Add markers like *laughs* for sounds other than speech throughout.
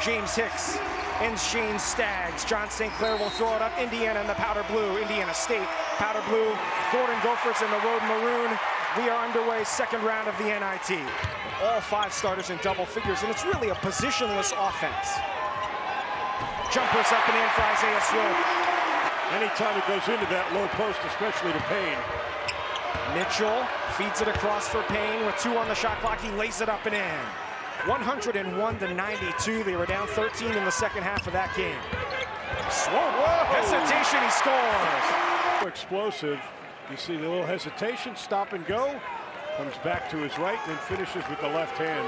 James Hicks and Shane Staggs. John St. Clair will throw it up. Indiana in the powder blue. Indiana State, powder blue. Golden Gophers in the road maroon. We are underway, second round of the NIT. All five starters in double figures, and it's really a positionless offense. Jumpers up and in for Isaiah Swope. Anytime it goes into that low post, especially to Payne. Mitchell feeds it across for Payne with two on the shot clock. He lays it up and in. 101 to 92. They were down 13 in the second half of that game. Swope, hesitation, he scores. Explosive. You see the little hesitation, stop and go. Comes back to his right, then finishes with the left hand.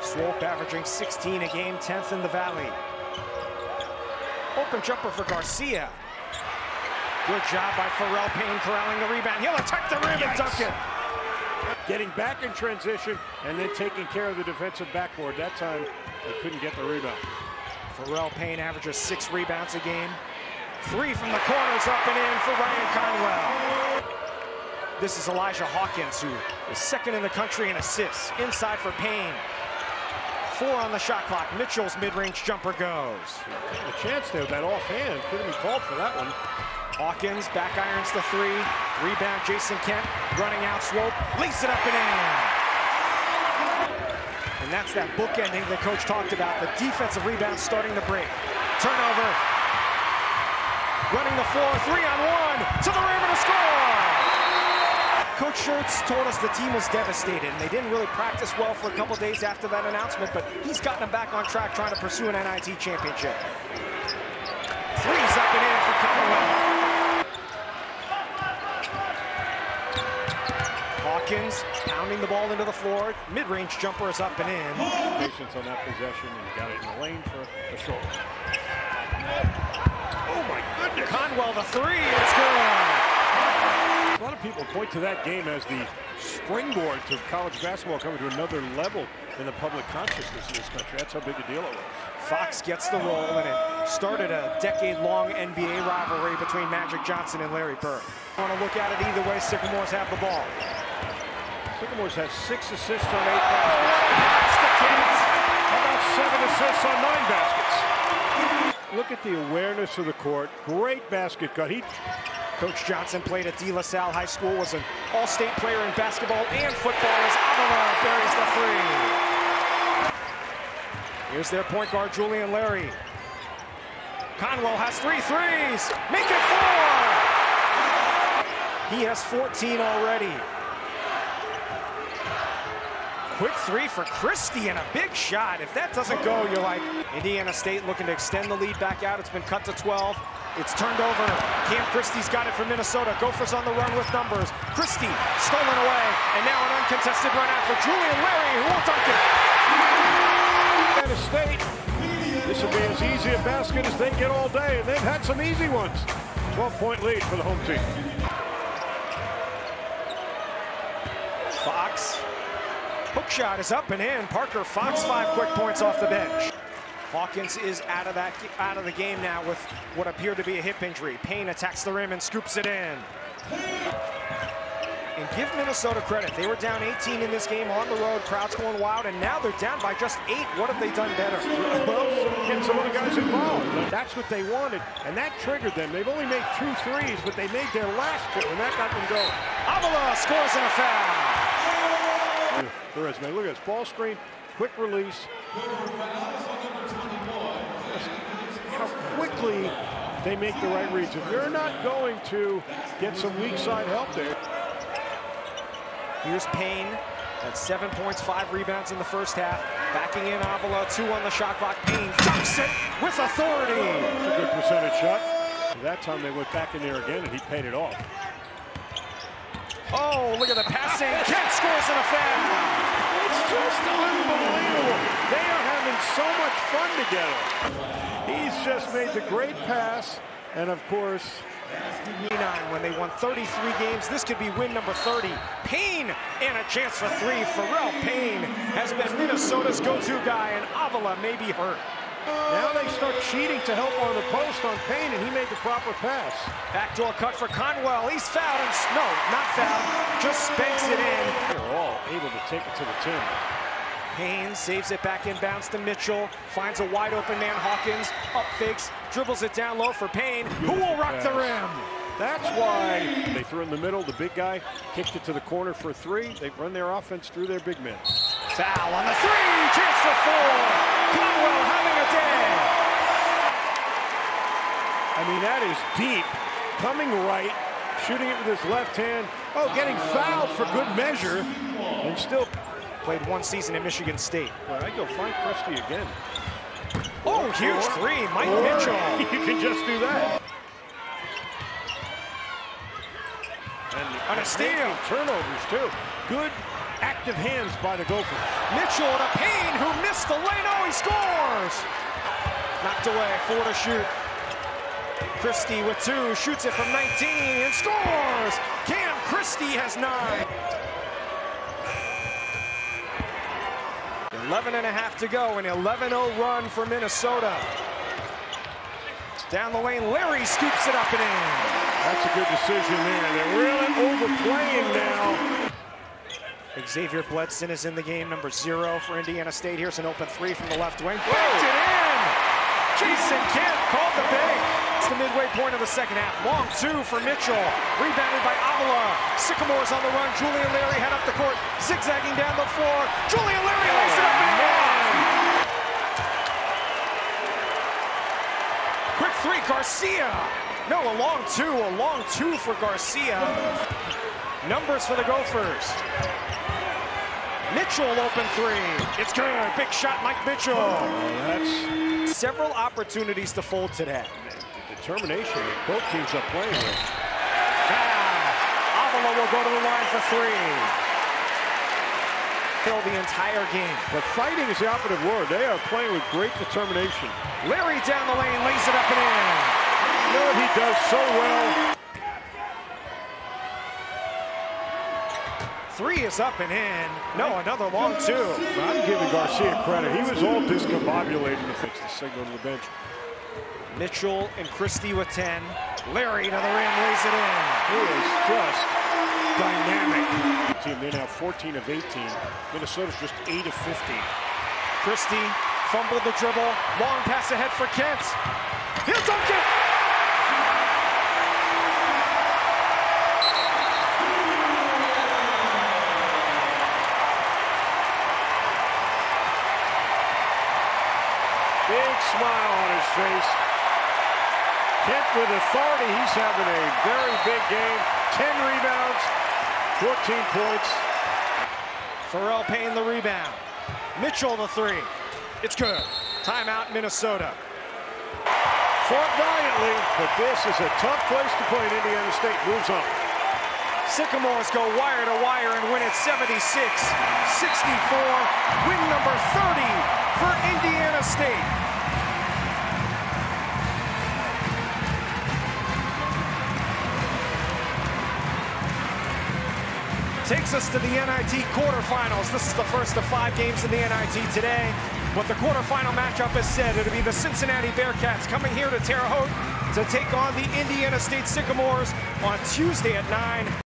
Swope averaging 16 a game, 10th in the Valley. Open jumper for Garcia. Good job by Pharrel Payne corralling the rebound. He'll attack the rim and dunk it. Getting back in transition and then taking care of the defensive backboard. That time they couldn't get the rebound. Pharrel Payne averages six rebounds a game. Three from the corners up and in for Ryan Conwell. This is Elijah Hawkins, who is second in the country in assists. Inside for Payne. Four on the shot clock. Mitchell's mid-range jumper goes. A chance there, that offhand. Could have been called for that one. Hawkins back irons the three. Rebound, Jayson Kent running out, Swope, lays it up and in. And that's that bookending the coach talked about. The defensive rebound starting to break. Turnover. Running the floor, three on one, to the rim and a score! Coach Schertz told us the team was devastated, and they didn't really practice well for a couple days after that announcement, but he's gotten them back on track trying to pursue an NIT championship. Three's up and in for Conwell. Hawkins pounding the ball into the floor. Mid-range jumper is up and in. Patience on that possession, and he got it in the lane for a short. Oh my goodness! Conwell the three, it's good. A lot of people point to that game as the springboard to college basketball coming to another level in the public consciousness in this country. That's how big a deal it was. Fox gets the roll, and it started a decade-long NBA rivalry between Magic Johnson and Larry Bird. Want to look at it either way, Sycamores have the ball. Sycamores has six assists on eight baskets. About seven assists on nine baskets? Look at the awareness of the court. Great basket cut. He Coach Johnson played at De La Salle High School, was an all-state player in basketball and football as Avila buries the three. Here's their point guard, Julian Larry. Conwell has three threes. Make it four! He has 14 already. Quick three for Christie and a big shot. If that doesn't go, you're like, Indiana State looking to extend the lead back out. It's been cut to 12. It's turned over. Cam Christie's got it for Minnesota. Gophers on the run with numbers. Christie stolen away. And now an uncontested run out for Julian Larry, who will dunk it. Indiana State. This will be as easy a basket as they get all day, and they've had some easy ones. 12-point lead for the home team. Fox Hook shot is up and in. Parker Fox five quick points off the bench. Hawkins is out of that out of the game now with what appeared to be a hip injury. Payne attacks the rim and scoops it in. And give Minnesota credit. They were down 18 in this game on the road. Crowd's going wild, and now they're down by just eight. What have they done better? Well, get some of the guys involved. That's what they wanted, and that triggered them. They've only made two threes, but they made their last two, and that got them going. Avila scores in a foul the resume. Look at this ball screen, quick release. How quickly they make the right reads. If you're not going to get some weak side help there. Here's Payne at seven points, five rebounds in the first half. Backing in Avila, two on the shot clock. Payne dunks it with authority. It's a good percentage shot. That time they went back in there again and he paid it off. Oh, look at the passing. Kent scores in a foul. Just unbelievable. They are having so much fun together. He's just made the great pass. And of course, when they won 33 games, this could be win number 30. Payne and a chance for three. Pharrel Payne has been Minnesota's go-to guy, and Avila may be hurt. Now they start cheating to help on the post on Payne, and he made the proper pass. Backdoor cut for Conwell. He's fouled. And, no, not fouled. Just spanks it in. They're all able to take it to the tin. Payne saves it back inbounds to Mitchell. Finds a wide open man, Hawkins. Up fakes, dribbles it down low for Payne, who will rock the rim. That's why they threw in the middle. The big guy kicked it to the corner for three. They run their offense through their big men. Foul on the three. Chance for four. Conwell having a day. I mean, that is deep. Coming right, shooting it with his left hand. Oh, getting fouled for good measure. And still played one season at Michigan State. Well, I go find Christie again. Oh, huge three. Mike or Mitchell. *laughs* You can just do that. And on a steal. Turnovers, too. Good active hands by the Gophers. Mitchell to Payne, who missed the lane. Oh, he scores. Knocked away. Four to shoot. Christie with two, shoots it from 19 and scores! Cam Christie has nine. 11 and a half to go, an 11-0 run for Minnesota. Down the lane, Larry scoops it up and in. That's a good decision there. They're really overplaying now. Xavier Bledson is in the game, number zero for Indiana State. Here's an open three from the left wing. Backed it in! Jason Kidd called the bank. It's the midway point of the second half. Long two for Mitchell. Rebounded by Avila. Sycamore's on the run. Julian Larry head up the court. Zigzagging down the floor. Julian Larry lays it up and in. Quick three, Garcia. No, a long two. A long two for Garcia. Numbers for the Gophers. Mitchell open three. It's good. Big shot, Mike Mitchell. Oh, several opportunities to fold today. Determination that both teams are playing with. Foul. Avila will go to the line for three. Fill the entire game. But fighting is the operative word. They are playing with great determination. Larry down the lane, lays it up and in. You know what he does so well? Three is up and in. No, another long two. I'm giving Garcia credit. He was all discombobulated to fix the signal to the bench. Mitchell and Christie with 10. Larry to the rim, lays it in. He is just dynamic. Team, they're now 14 of 18. Minnesota's just 8 of 15. Christie fumbled the dribble. Long pass ahead for Kent. He'll dunk it! Big smile on his face. Kent with authority. He's having a very big game. 10 rebounds, 14 points. Pharrel Payne the rebound. Mitchell the three. It's good. Timeout, Minnesota. Fought valiantly, but this is a tough place to play in Indiana State. Moves on. Sycamores go wire to wire and win at 76-64. Win number 30 for Indiana State. Takes us to the NIT quarterfinals. This is the first of five games in the NIT today. But the quarterfinal matchup is said it'll be the Cincinnati Bearcats coming here to Terre Haute to take on the Indiana State Sycamores on Tuesday at 9.